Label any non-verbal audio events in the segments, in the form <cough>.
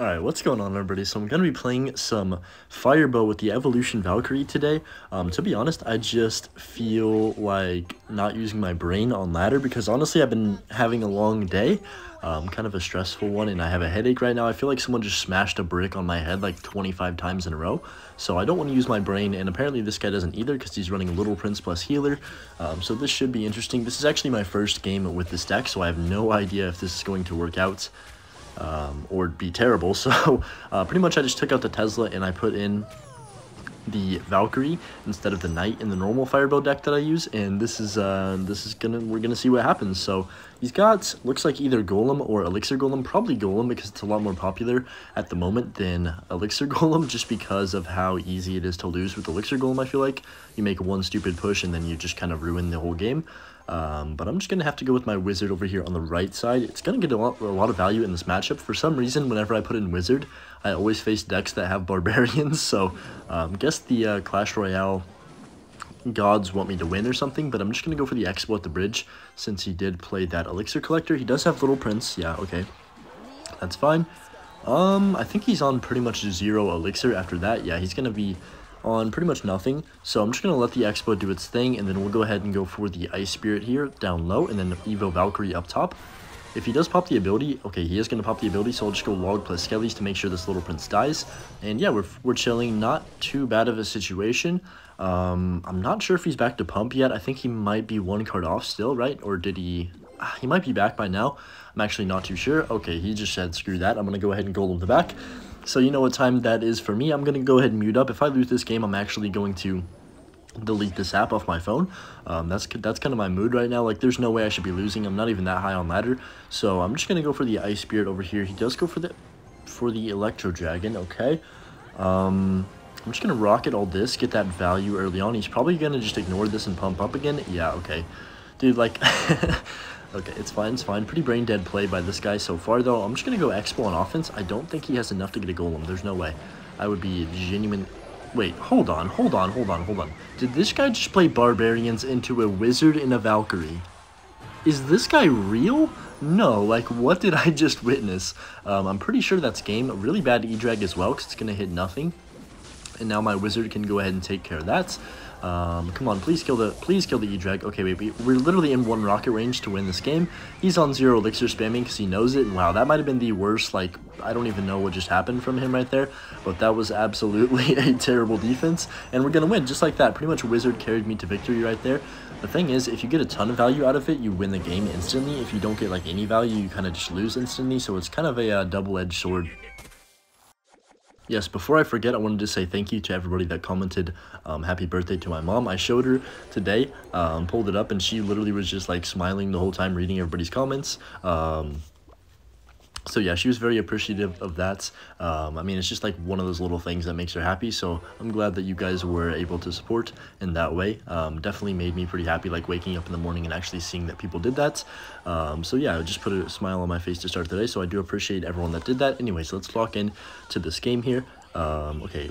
Alright, what's going on everybody? So I'm going to be playing some Firebow with the Evolution Valkyrie today. Um, to be honest, I just feel like not using my brain on ladder because honestly I've been having a long day. Um, kind of a stressful one and I have a headache right now. I feel like someone just smashed a brick on my head like 25 times in a row. So I don't want to use my brain and apparently this guy doesn't either because he's running Little Prince plus Healer. Um, so this should be interesting. This is actually my first game with this deck so I have no idea if this is going to work out um, or be terrible. <laughs> So uh, pretty much I just took out the Tesla and I put in the Valkyrie instead of the Knight in the normal Firebow deck that I use, and this is uh, this is gonna we're gonna see what happens. So he's got looks like either Golem or Elixir Golem, probably Golem because it's a lot more popular at the moment than Elixir <laughs> Golem, just because of how easy it is to lose with Elixir Golem. I feel like you make one stupid push and then you just kind of ruin the whole game. Um, but I'm just going to have to go with my Wizard over here on the right side. It's going to get a lot, a lot of value in this matchup. For some reason, whenever I put in Wizard, I always face decks that have <laughs> Barbarians. So um, guess the uh, Clash Royale gods want me to win or something. But I'm just going to go for the X-Bow at the bridge since he did play that Elixir Collector. He does have Little Prince. Yeah, okay. That's fine. Um, I think he's on pretty much zero Elixir after that. Yeah, he's going to be on pretty much nothing. So I'm just going to let the X-Bow do its thing, and then we'll go ahead and go for the Ice Spirit here down low, and then Evo Valkyrie up top. If he does pop the ability, okay, he is going to pop the ability, so I'll just go Log plus Skellies to make sure this Little Prince dies. And yeah, we're, we're chilling. Not too bad of a situation. Um, I'm not sure if he's back to Pump yet. I think he might be one card off still, right? Or did he... Ah, he might be back by now. I'm actually not too sure. Okay, he just said screw that. I'm going to go ahead and Golem the back. So you know what time that is for me. I'm going to go ahead and mute up. If I lose this game, I'm actually going to delete this app off my phone. Um, that's that's kind of my mood right now. Like, there's no way I should be losing. I'm not even that high on ladder. So I'm just going to go for the Ice Spirit over here. He does go for the for the Electro Dragon, okay. Um, I'm just going to rocket all this, get that value early on. He's probably going to just ignore this and pump up again. Yeah, okay. Dude, like... <laughs> Okay, it's fine, it's fine. Pretty brain dead play by this guy so far, though. I'm just going to go X-Bow on offense. I don't think he has enough to get a Golem. There's no way. I would be genuine... Wait, hold on, hold on, hold on, hold on. Did this guy just play Barbarians into a Wizard and a Valkyrie? Is this guy real? No, like, what did <laughs> I just witness? Um, I'm pretty sure that's game. Really bad E-Drag as well, because it's going to hit nothing. And now my Wizard can go ahead and take care of that. Um, come on, please kill the please kill the E-Drag. Okay, wait, we're literally in one rocket range to win this game. He's on zero elixir spamming because he knows it. And wow, that might have been the worst, like, I don't even know what just happened from him right there. But that was absolutely <laughs> a terrible defense. And we're going to win just like that. Pretty much Wizard carried me to victory right there. The thing is, if you get a ton of value out of it, you win the game instantly. If you don't get, like, any value, you kind of just lose instantly. So it's kind of a uh, double-edged sword Yes, before I forget, I wanted to say thank you to everybody that commented um, happy birthday to my mom. I showed her today, um, pulled it up, and she literally was just like smiling the whole time reading everybody's comments. Um, so yeah, she was very appreciative of that. Um, I mean, it's just like one of those little things that makes her happy. So I'm glad that you guys were able to support in that way. Um, definitely made me pretty happy, like waking up in the morning and actually seeing that people did that. Um, so yeah, just put a smile on my face to start the day. So I do appreciate everyone that did that. Anyways, let's lock in to this game here. Um, okay.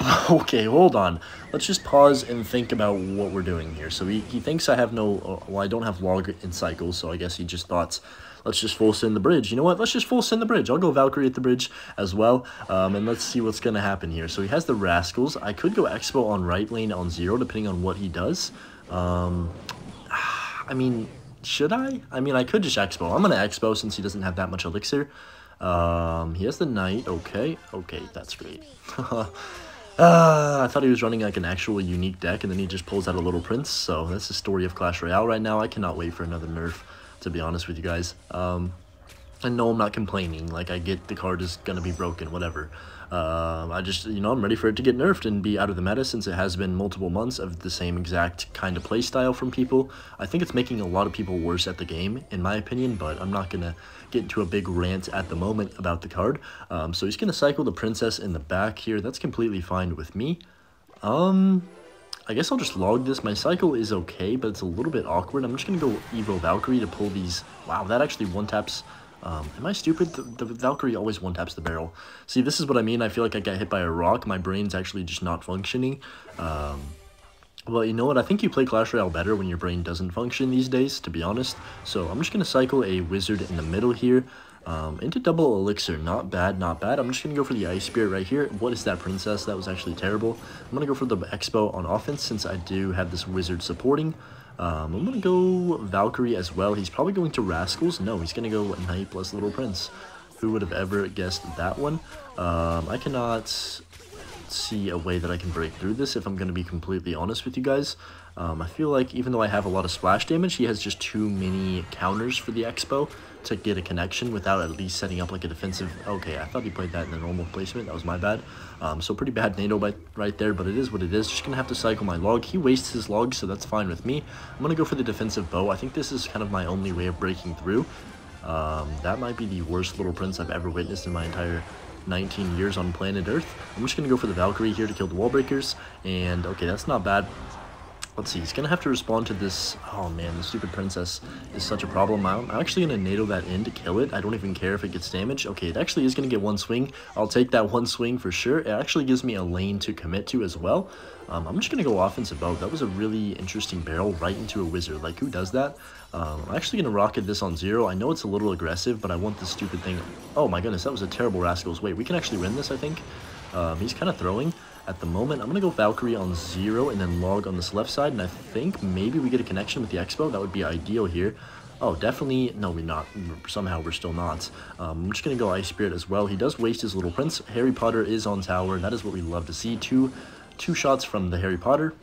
<laughs> okay, hold on. Let's just pause and think about what we're doing here. So he, he thinks I have no, uh, well, I don't have log in cycles, so I guess he just thought let's just full send the bridge. You know what? Let's just full send the bridge. I'll go Valkyrie at the bridge as well. Um, and let's see what's going to happen here. So he has the Rascals. I could go X-Bow on right lane on zero, depending on what he does. Um, <sighs> I mean, should I? I mean, I could just X-Bow. I'm going to X-Bow since he doesn't have that much Elixir. Um, he has the Knight. Okay. Okay, that's great. <laughs> Uh, I thought he was running like an actual unique deck, and then he just pulls out a Little Prince. So that's the story of Clash Royale right now. I cannot wait for another nerf to be honest with you guys. Um, and no, I'm not complaining. Like, I get the card is going to be broken, whatever. Uh, I just, you know, I'm ready for it to get nerfed and be out of the meta since it has been multiple months of the same exact kind of playstyle from people. I think it's making a lot of people worse at the game, in my opinion, but I'm not going to get into a big rant at the moment about the card. Um, so he's going to cycle the princess in the back here. That's completely fine with me. Um, I guess I'll just log this. My cycle is okay, but it's a little bit awkward. I'm just going to go Evo Valkyrie to pull these. Wow, that actually one-taps... Um, am I stupid? The, the Valkyrie always one-taps the barrel. See, this is what I mean. I feel like I got hit by a rock. My brain's actually just not functioning. Um, well, you know what? I think you play Clash Royale better when your brain doesn't function these days, to be honest. So I'm just going to cycle a Wizard in the middle here. Um, into double elixir, not bad, not bad. I'm just going to go for the ice spirit right here. What is that princess? That was actually terrible. I'm to go for the X-Bow on offense since I do have this wizard supporting. Um, I'm going to go Valkyrie as well. He's probably going to Rascals. No, he's going to go Knight plus Little Prince. Who would have ever guessed that one? Um, I cannot see a way that I can break through this if I'm going to be completely honest with you guys. Um, I feel like even though I have a lot of splash damage, he has just too many counters for the X-Bow to get a connection without at least setting up like a defensive... Okay, I thought he played that in the normal placement. That was my bad. Um, so pretty bad nado by, right there, but it is what it is. Just going to have to cycle my log. He wastes his log, so that's fine with me. I'm going to go for the defensive bow. I think this is kind of my only way of breaking through. Um, that might be the worst little prince I've ever witnessed in my entire 19 years on planet Earth. I'm just going to go for the Valkyrie here to kill the wall breakers. And, okay, that's not bad. Let's see, he's to have to respond to this. Oh, man, the stupid princess is such a problem. I'm actually to nado that in to kill it. I don't even care if it gets damaged. Okay, it actually is to get one swing. I'll take that one swing for sure. It actually gives me a lane to commit to as well. Um, I'm just to go offensive bow. That was a really interesting barrel right into a wizard. Like, who does that? Um, I'm actually to rocket this on zero. I know it's a little aggressive, but I want this stupid thing. Oh my goodness, that was a terrible Rascals. Wait, we can actually win this, I think. Um, he's kind of throwing at the moment. I'm going to go Valkyrie on zero and then log on this left side. And I think maybe we get a connection with the X-Bow. That would be ideal here. Oh, definitely. No, we're not. Somehow we're still not. Um, I'm just going to go Ice Spirit as well. He does waste his little prince. Harry Potter is on tower. And that is what we love to see. Two, two shots from the Harry Potter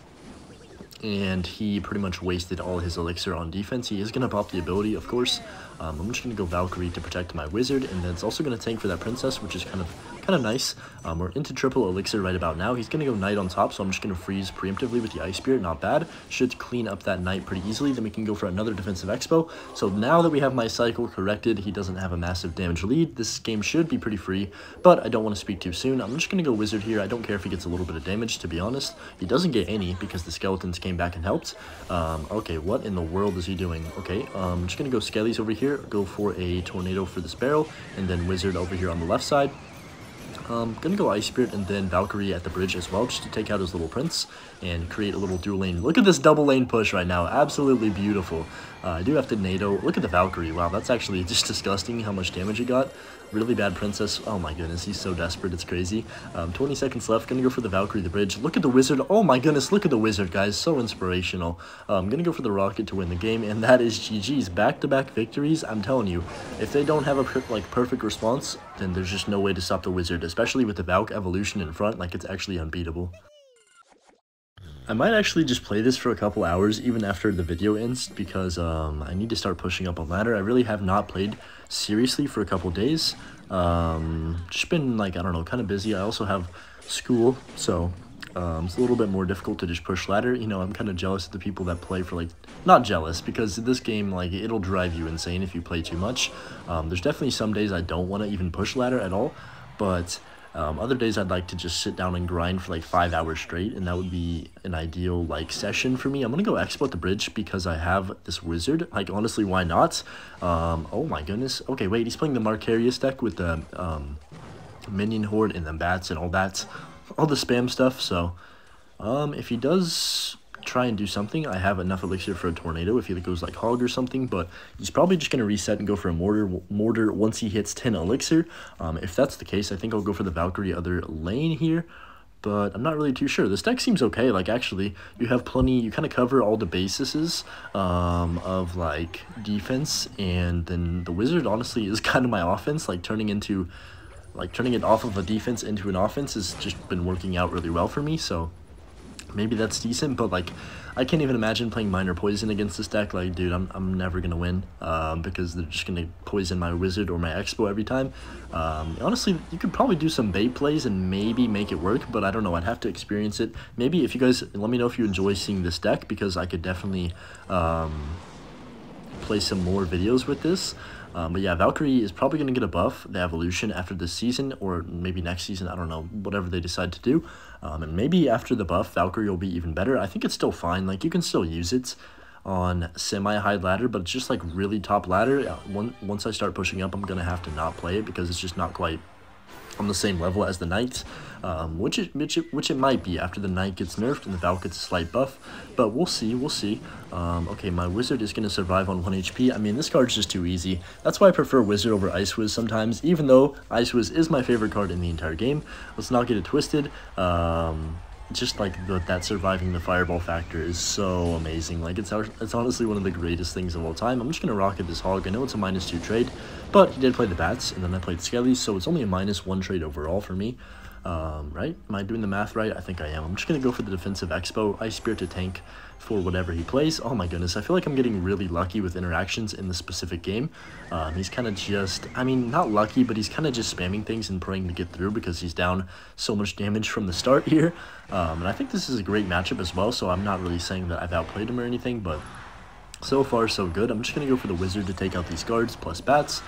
and he pretty much wasted all his elixir on defense. He is going to pop the ability, of course. Um, I'm just going to go Valkyrie to protect my wizard, and then it's also going to tank for that princess, which is kind of kind of nice. Um, we're into triple elixir right about now. He's going to go knight on top, so I'm just going to freeze preemptively with the ice spirit. Not bad. Should clean up that knight pretty easily. Then we can go for another defensive X-Bow. So now that we have my cycle corrected, he doesn't have a massive damage lead. This game should be pretty free, but I don't want to speak too soon. I'm just going to go wizard here. I don't care if he gets a little bit of damage, to be honest. He doesn't get any because the skeletons came back and helped. Um, okay, what in the world is he doing? Okay, um, I'm just going to go skellies over here, go for a tornado for this barrel, and then wizard over here on the left side. Um, gonna go Ice Spirit and then Valkyrie at the bridge as well, just to take out his little prince and create a little dual lane. Look at this double lane push right now, absolutely beautiful. Uh, I do have to nado. Look at the Valkyrie, wow, that's actually <laughs> just disgusting how much damage it got. Really bad princess. Oh my goodness, he's so desperate. It's crazy. Um, 20 seconds left. Gonna go for the Valkyrie, the bridge. Look at the wizard. Oh my goodness, look at the wizard, guys. So inspirational. I'm um, gonna go for the rocket to win the game, and that is GG's. Back-to-back -back victories. I'm telling you, if they don't have a per like perfect response, then there's just no way to stop the wizard, especially with the Valk evolution in front. Like it's actually unbeatable. I might actually just play this for a couple hours even after the video ends because um, I need to start pushing up a ladder. I really have not played seriously for a couple days. Um, just been like, I don't know, kind of busy. I also have school, so um, it's a little bit more difficult to just push ladder. You know, I'm kind of jealous of the people that play for like, not jealous because this game, like it'll drive you insane if you play too much. Um, there's definitely some days I don't want to even push ladder at all, but um, other days I'd like to just sit down and grind for like five hours straight, and that would be an ideal like session for me. I'm gonna go exploit the bridge because I have this wizard. Like honestly, why not? Um, oh my goodness. Okay, wait, he's playing the Marcarius deck with the um, minion horde and the bats and all that, all the spam stuff. So, um, if he does try and do something. I have enough elixir for a tornado if he goes like hog or something, but he's probably just going to reset and go for a mortar mortar once he hits 10 elixir. Um, if that's the case, I think I'll go for the Valkyrie other lane here, but I'm not really too sure. This deck seems okay. Like, actually, you have plenty, you kind of cover all the bases um, of, like, defense, and then the Wizard, honestly, is <laughs> kind of my offense, like, turning into, like, turning it off of a defense into an offense has just been working out really well for me, so maybe that's decent, but like I can't even imagine playing Miner Poison against this deck. Like, dude, I'm, I'm never to win um, because they're just to poison my Wizard or my X-Bow every time. Um, honestly, you could probably do some bait plays and maybe make it work, but I don't know. I'd have to experience it. Maybe if you guys, let me know if you enjoy seeing this deck because I could definitely um, play some more videos with this. Um, but yeah, Valkyrie is probably going to get a buff, the evolution, after this season, or maybe next season, I don't know, whatever they decide to do. Um, and maybe after the buff, Valkyrie will be even better. I think it's still fine, like, you can still use it on semi-high ladder, but it's just, like, really top ladder. Once I start pushing up, I'm going to have to not play it because it's just not quite on the same level as the Knight, um, which, it, which, it, which it might be after the Knight gets nerfed and the Valk gets a slight buff, but we'll see, we'll see. Um, okay, my Wizard is going to survive on 1 HP. I mean, this card's just too easy. That's why I prefer Wizard over Ice Wiz sometimes, even though Ice Wiz is my favorite card in the entire game. Let's not get it twisted. Um, just like the, that surviving the fireball factor is so amazing. Like it's it's honestly one of the greatest things of all time. I'm just gonna rock rocket this hog. I know it's a minus two trade, but he did play the bats, and then I played Skelly, so it's only a minus one trade overall for me. Um, right? Am I doing the math right? I think I am. I'm just going to go for the defensive X-Bow. Ice Spirit to tank for whatever he plays. Oh my goodness, I feel like I'm getting really lucky with interactions in the specific game. Um, he's kind of just, I mean, not lucky, but he's kind of just spamming things and praying to get through because he's down so much damage from the start <laughs> here. Um, and I think this is a great matchup as well, so I'm not really saying that I've outplayed him or anything, but so far so good. I'm just going to go for the Wizard to take out these guards plus bats.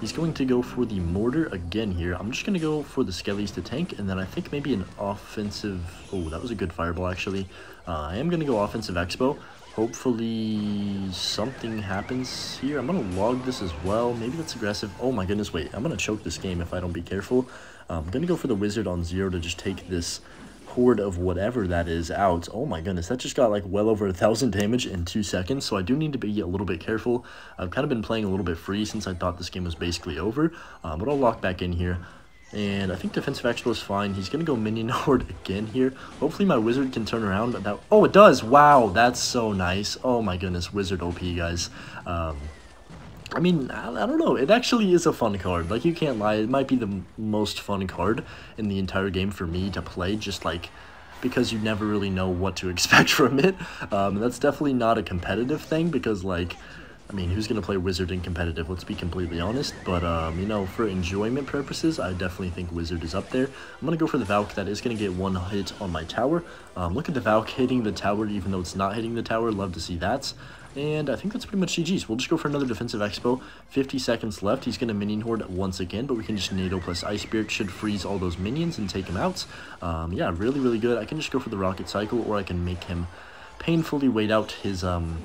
He's going to go for the mortar again here. I'm just going to go for the skellies to tank, and then I think maybe an offensive... Oh, that was a good fireball, actually. Uh, I am going to go offensive X-Bow. Hopefully something happens here. I'm going to log this as well. Maybe that's aggressive. Oh my goodness, wait. I'm going to choke this game if I don't be careful. Uh, I'm going to go for the wizard on zero to just take this horde of whatever that is out. Oh my goodness, that just got like well over a thousand damage in two seconds, so I do need to be a little bit careful. I've kind of been playing a little bit free since I thought this game was basically over, um, but I'll lock back in here. And I think defensive X-Bow is fine. He's going to go minion <laughs> horde again here. Hopefully my wizard can turn around. But that, oh, it does. Wow, that's so nice. Oh my goodness, wizard OP, guys. Um, I mean, I, I, don't know. It actually is a fun card. Like, you can't lie. It might be the most fun card in the entire game for me to play, just like because you never really know what to <laughs> expect from it. Um, that's definitely not a competitive thing because, like, I mean, who's going to play Wizard in competitive? Let's be completely honest. But, um, you know, for enjoyment purposes, I definitely think Wizard is up there. I'm going to go for the Valk. That is going to get one hit on my tower. Um, look at the Valk hitting the tower, even though it's not hitting the tower. Love to see that. And I think that's pretty much GG's. We'll just go for another defensive X-Bow. 50 seconds left. He's going to minion horde once again, but we can just nado plus Ice Spirit should freeze all those minions and take him out. Um, yeah, really, really good. I can just go for the rocket cycle, or I can make him painfully wait out his, um,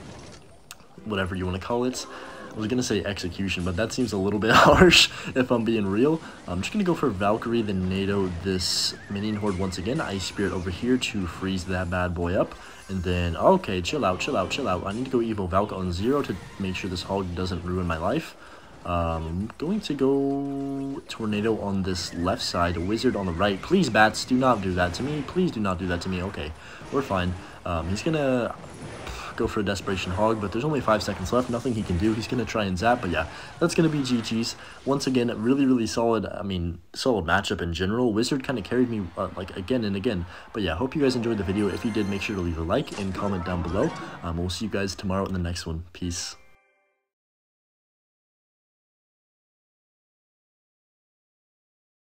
whatever you want to call it. I was going to say execution, but that seems a little bit <laughs> harsh if I'm being real. I'm just going to go for Valkyrie, then nado this Minion Horde once again. Ice Spirit over here to freeze that bad boy up. And then, okay, chill out, chill out, chill out. I need to go Evo Valk on zero to make sure this hog doesn't ruin my life. Um, going to go Tornado on this left side, Wizard on the right. Please, Bats, do not do that to me. Please do not do that to me. Okay, we're fine. Um, he's going to go for a Desperation Hog, but there's only 5 seconds left. Nothing he can do. He's going to try and zap, but yeah, that's going to be GG's. Once again, really, really solid, I mean, solid matchup in general. Wizard kind of carried me, uh, like, again and again. But yeah, hope you guys enjoyed the video. If you did, make sure to leave a like and comment down below. Um, we'll see you guys tomorrow in the next one. Peace.